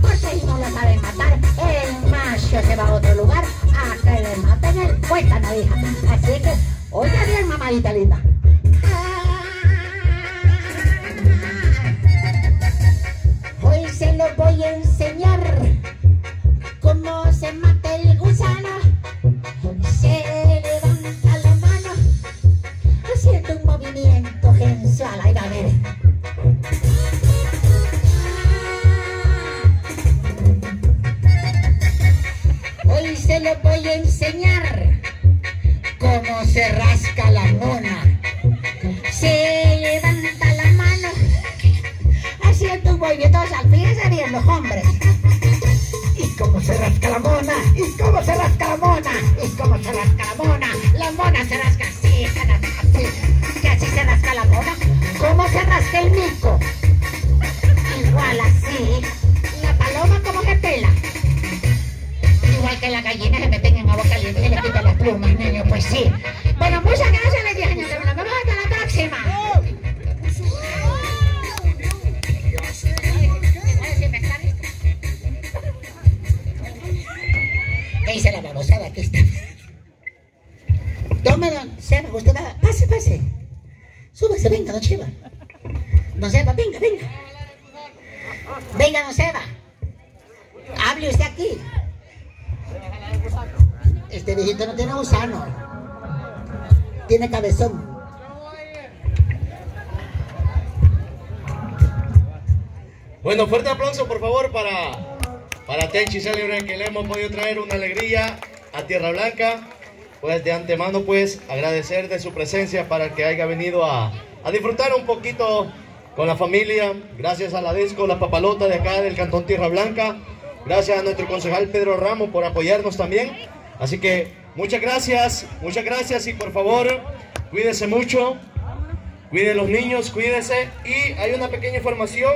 porque si no lo saben matar, el macho se va a otro lugar a que le maten el cuéntano, hija. Así que, oiga bien, mamadita linda. Hoy se los voy a enseñar cómo se mata el gusano. Se levanta la mano haciendo un movimiento. Se lo voy a enseñar cómo se rasca la mona. Se levanta la mano haciendo un movimiento al fíjense los hombres. ¿Y cómo se rasca la mona? ¿Y cómo se rasca la mona? ¿Y cómo se rasca la mona? La mona se rasca Igual que las gallinas se meten en agua caliente y le quitan las plumas, niño, pues sí. Bueno, muchas gracias, les dije, nos vemos hasta la próxima. ¿Qué dice la babosada que está? Tome, don Seba, usted va, pase, pase. Súbase, venga, don Seba. Don Seba, venga, venga. Venga, don Seba. Hable usted aquí. Este viejito no tiene gusano. Tiene cabezón. Bueno, fuerte aplauso por favor para, para Tenchi Celebre que le hemos podido traer una alegría a Tierra Blanca. Pues de antemano pues agradecer de su presencia para que haya venido a, a disfrutar un poquito con la familia. Gracias a la disco La Papalota de acá del Cantón Tierra Blanca. Gracias a nuestro concejal Pedro Ramos por apoyarnos también. Así que muchas gracias, muchas gracias y por favor cuídese mucho, cuide los niños, cuídese. Y hay una pequeña información